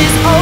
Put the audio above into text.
is all.